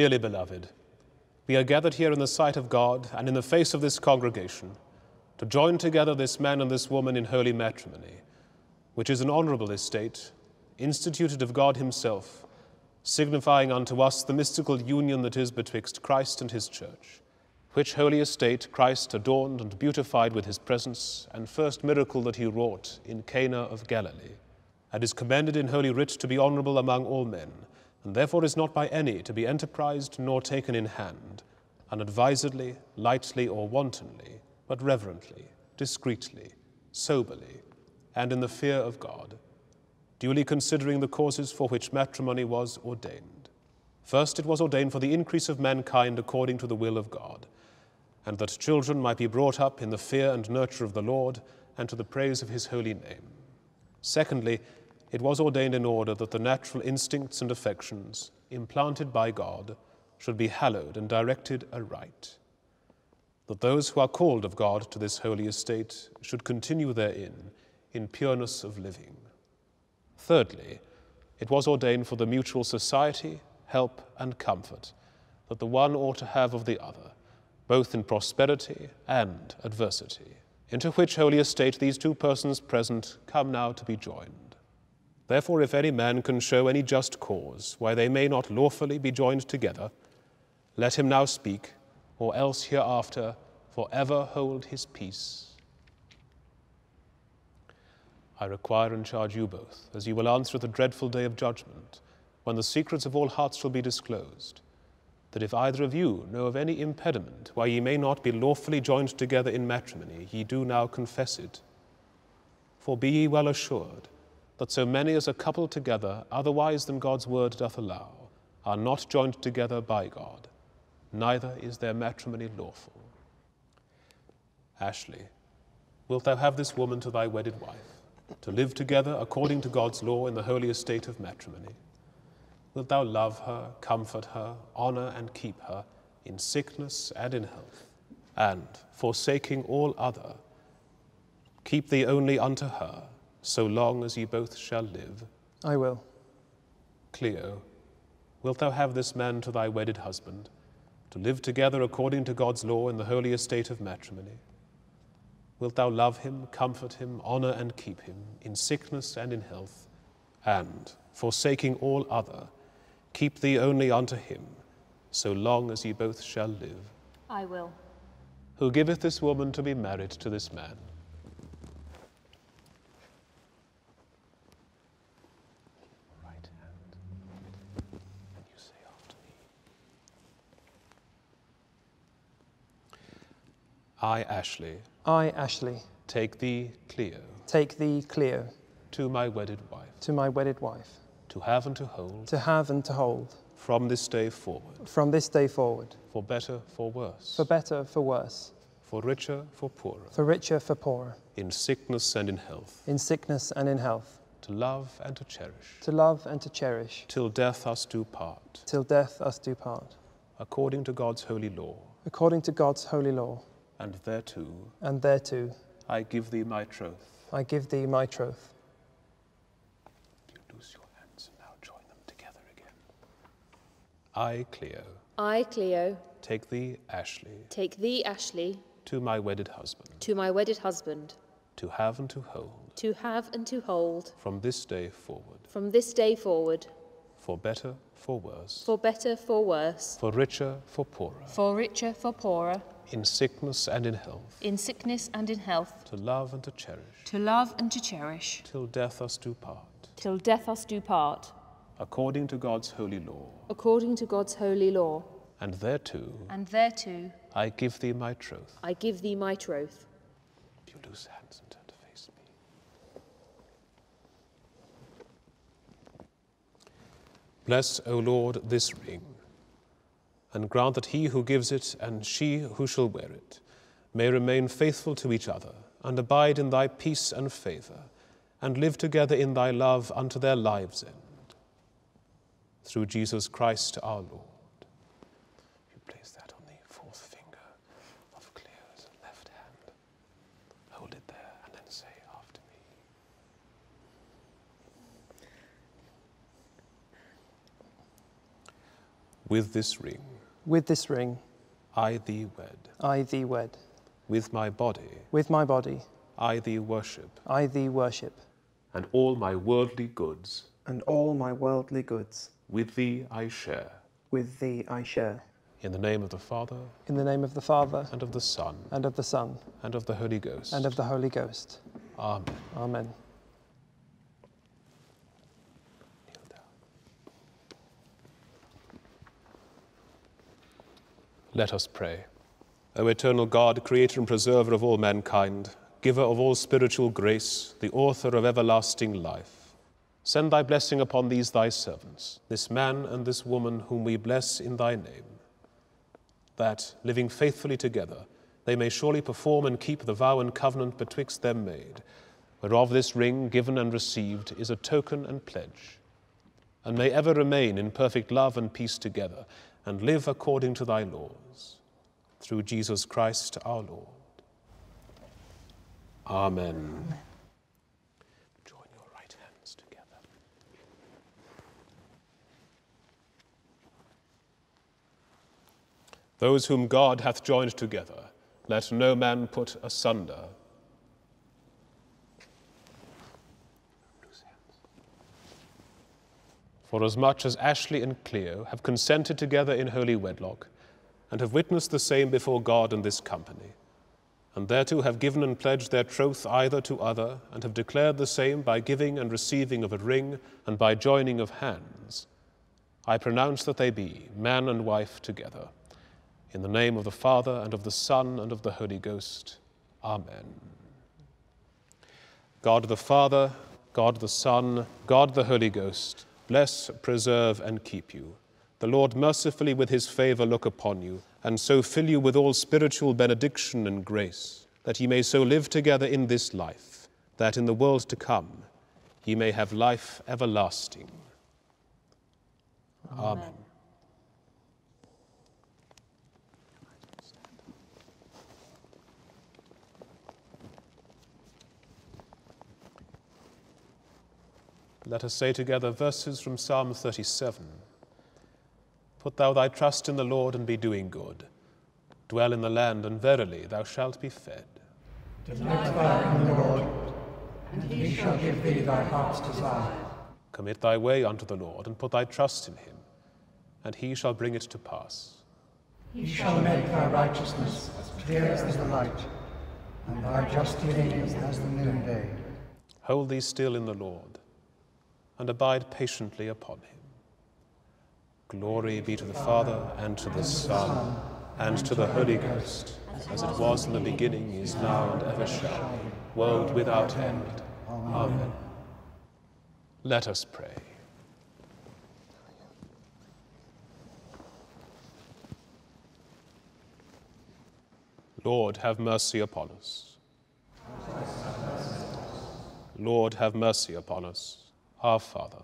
Dearly beloved, we are gathered here in the sight of God and in the face of this congregation to join together this man and this woman in holy matrimony, which is an honorable estate, instituted of God Himself, signifying unto us the mystical union that is betwixt Christ and His church, which holy estate Christ adorned and beautified with His presence, and first miracle that He wrought in Cana of Galilee, and is commended in Holy Writ to be honorable among all men and therefore is not by any to be enterprised nor taken in hand, unadvisedly, lightly, or wantonly, but reverently, discreetly, soberly, and in the fear of God, duly considering the causes for which matrimony was ordained. First, it was ordained for the increase of mankind according to the will of God, and that children might be brought up in the fear and nurture of the Lord and to the praise of his holy name. Secondly, it was ordained in order that the natural instincts and affections, implanted by God, should be hallowed and directed aright. That those who are called of God to this holy estate should continue therein in pureness of living. Thirdly, it was ordained for the mutual society, help, and comfort that the one ought to have of the other, both in prosperity and adversity, into which holy estate these two persons present come now to be joined. Therefore, if any man can show any just cause why they may not lawfully be joined together, let him now speak, or else hereafter for ever hold his peace. I require and charge you both, as you will answer at the dreadful day of judgment, when the secrets of all hearts shall be disclosed, that if either of you know of any impediment why ye may not be lawfully joined together in matrimony, ye do now confess it. For be ye well assured, that so many as are coupled together otherwise than God's word doth allow are not joined together by God, neither is their matrimony lawful. Ashley, wilt thou have this woman to thy wedded wife, to live together according to God's law in the holy estate of matrimony? Wilt thou love her, comfort her, honor and keep her in sickness and in health, and, forsaking all other, keep thee only unto her? So long as ye both shall live. I will. Cleo, wilt thou have this man to thy wedded husband, to live together according to God's law in the holy estate of matrimony? Wilt thou love him, comfort him, honor and keep him, in sickness and in health, and, forsaking all other, keep thee only unto him, so long as ye both shall live? I will. Who giveth this woman to be married to this man? I, Ashley, I, Ashley, take thee, Cleo, take thee, Cleo, to my wedded wife, to my wedded wife, to have and to hold, to have and to hold, from this day forward, from this day forward, for better, for worse, for better, for worse, for richer, for poorer, for richer, for poorer, in sickness and in health, in sickness and in health, to love and to cherish, to love and to cherish, till death us do part, till death us do part, according to God's holy law, according to God's holy law, and thereto and thereto I give thee my troth. I give thee my troth. You loose your hands and now join them together again. I, Cleo, I, Cleo, take thee, Ashley, take thee, Ashley, to my wedded husband, to my wedded husband, to have and to hold, to have and to hold, from this day forward, from this day forward, for better, for worse, for better, for worse, for richer, for poorer, for richer, for poorer, in sickness and in health, in sickness and in health, to love and to cherish, to love and to cherish, till death us do part, till death us do part, according to God's holy law. according to God's holy law. And thereto And thereto I give thee my troth. I give thee my troth. You loose hands and turn to face me. Bless, O Lord, this ring, and grant that he who gives it and she who shall wear it may remain faithful to each other and abide in thy peace and favor, and live together in thy love unto their lives' end. Through Jesus Christ our Lord. You place that on the fourth finger of left hand. Hold it there and then say after me. With this ring, With this ring, I thee wed. I thee wed. With my body, With my body, I thee worship. I thee worship. And all my worldly goods, and all my worldly goods with thee I share. with thee I share. In the name of the Father, In the name of the Father, and of the Son, and of the Son, and of the Holy Ghost. and of the Holy Ghost. Amen. Amen. Let us pray. O eternal God, creator and preserver of all mankind, giver of all spiritual grace, the author of everlasting life, send thy blessing upon these thy servants, this man and this woman whom we bless in thy name, that, living faithfully together, they may surely perform and keep the vow and covenant betwixt them made, whereof this ring, given and received, is a token and pledge and may ever remain in perfect love and peace together, and live according to thy laws. Through Jesus Christ our Lord. Amen. Amen. Join your right hands together. Those whom God hath joined together, let no man put asunder. Forasmuch as Ashley and Cleo have consented together in holy wedlock, and have witnessed the same before God and this company, and thereto have given and pledged their troth either to other, and have declared the same by giving and receiving of a ring and by joining of hands, I pronounce that they be man and wife together. In the name of the Father, and of the Son, and of the Holy Ghost. Amen. God the Father, God the Son, God the Holy Ghost, bless, preserve, and keep you. The Lord mercifully with his favor look upon you, and so fill you with all spiritual benediction and grace, that ye may so live together in this life, that in the world to come ye may have life everlasting. Amen. Let us say together verses from Psalm 37. Put thou thy trust in the Lord and be doing good. Dwell in the land, and verily thou shalt be fed. Delight thou in the Lord, and he shall give thee thy heart's desire. Commit thy way unto the Lord, and put thy trust in him, and he shall bring it to pass. He shall make thy righteousness as clear as the light, and thy just dealings as the noonday. Hold thee still in the Lord, and abide patiently upon him. Glory be to the Father, and to the Son, and to the Holy Ghost, as it was in the beginning, is now, and ever shall be, world without end. Amen. Let us pray. Lord, have mercy upon us. Lord, have mercy upon us. Our Father,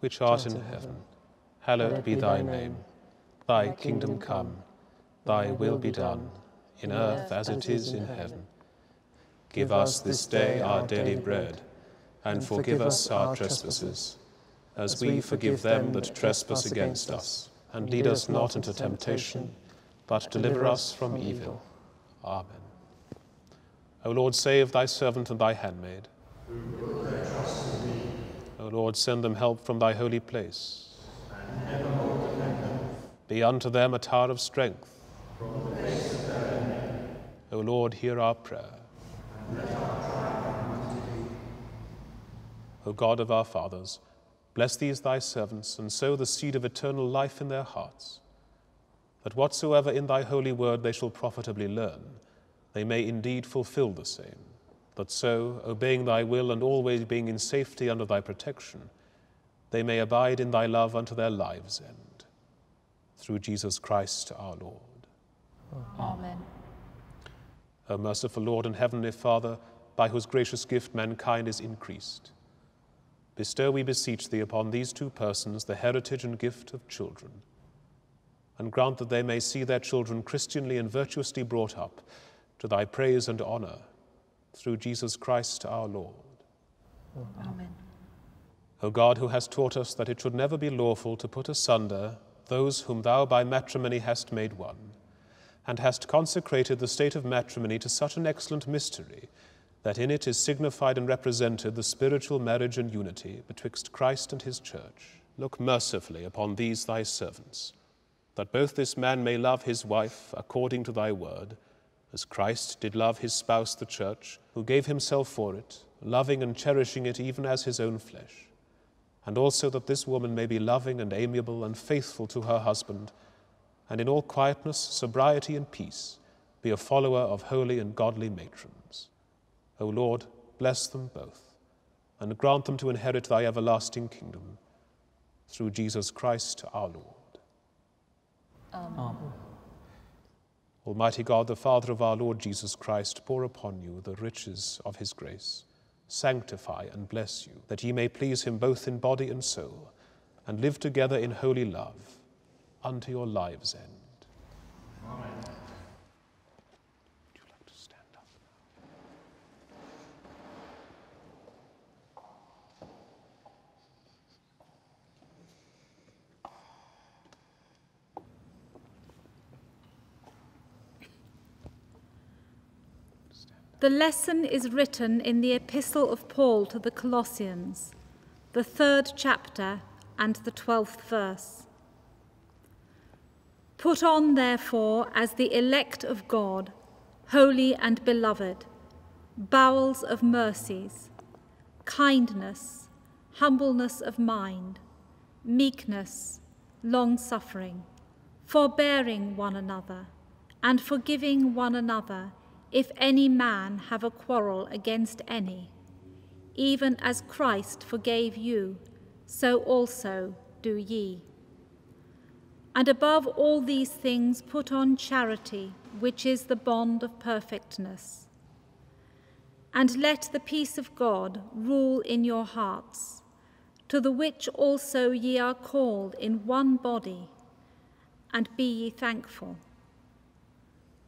which art in heaven, hallowed be thy name. Thy kingdom come, thy will be done, in earth as it is in heaven. Give us this day our daily bread, and forgive us our trespasses, as we forgive them that trespass against us. And lead us not into temptation, but deliver us from evil. Amen. O Lord, save thy servant and thy handmaid. O Lord, send them help from thy holy place. Be unto them a tower of strength. O Lord, hear our prayer. O God of our fathers, bless these thy servants, and sow the seed of eternal life in their hearts, that whatsoever in thy holy word they shall profitably learn, they may indeed fulfill the same, that so, obeying thy will and always being in safety under thy protection, they may abide in thy love unto their lives' end. Through Jesus Christ our Lord. Amen. O merciful Lord and heavenly Father, by whose gracious gift mankind is increased, bestow, we beseech thee, upon these two persons the heritage and gift of children, and grant that they may see their children Christianly and virtuously brought up to thy praise and honor, through Jesus Christ our Lord. Amen. O God, who hast taught us that it should never be lawful to put asunder those whom thou by matrimony hast made one, and hast consecrated the state of matrimony to such an excellent mystery that in it is signified and represented the spiritual marriage and unity betwixt Christ and his church. Look mercifully upon these thy servants, that both this man may love his wife according to thy word, as Christ did love his spouse, the church, who gave himself for it, loving and cherishing it even as his own flesh and also that this woman may be loving and amiable and faithful to her husband, and in all quietness, sobriety, and peace be a follower of holy and godly matrons. O Lord, bless them both, and grant them to inherit thy everlasting kingdom. Through Jesus Christ our Lord. Amen. Almighty God, the Father of our Lord Jesus Christ, pour upon you the riches of his grace sanctify and bless you, that ye may please him both in body and soul, and live together in holy love unto your lives' end. Amen. Would you like to stand up The lesson is written in the Epistle of Paul to the Colossians, the third chapter and the twelfth verse. Put on, therefore, as the elect of God, holy and beloved, bowels of mercies, kindness, humbleness of mind, meekness, long suffering, forbearing one another, and forgiving one another if any man have a quarrel against any. Even as Christ forgave you, so also do ye. And above all these things, put on charity, which is the bond of perfectness. And let the peace of God rule in your hearts, to the which also ye are called in one body, and be ye thankful.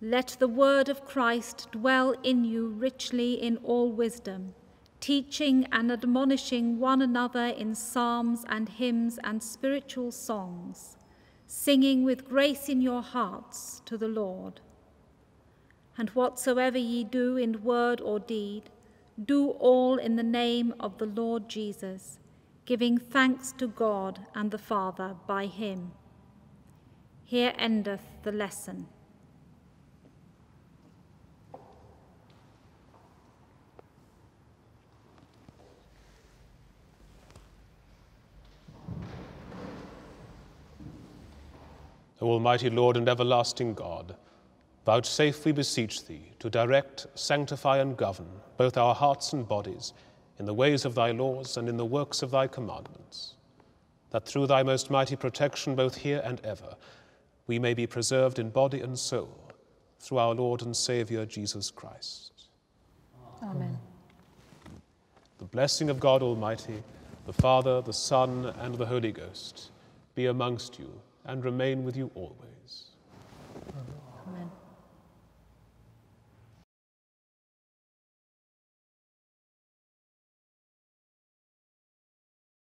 Let the word of Christ dwell in you richly in all wisdom, teaching and admonishing one another in psalms and hymns and spiritual songs, singing with grace in your hearts to the Lord. And whatsoever ye do in word or deed, do all in the name of the Lord Jesus, giving thanks to God and the Father by him. Here endeth the lesson. O Almighty Lord and everlasting God, vouchsafe, we beseech thee, to direct, sanctify, and govern both our hearts and bodies in the ways of thy laws and in the works of thy commandments, that through thy most mighty protection, both here and ever, we may be preserved in body and soul through our Lord and Saviour Jesus Christ. Amen. The blessing of God Almighty, the Father, the Son, and the Holy Ghost be amongst you and remain with you always.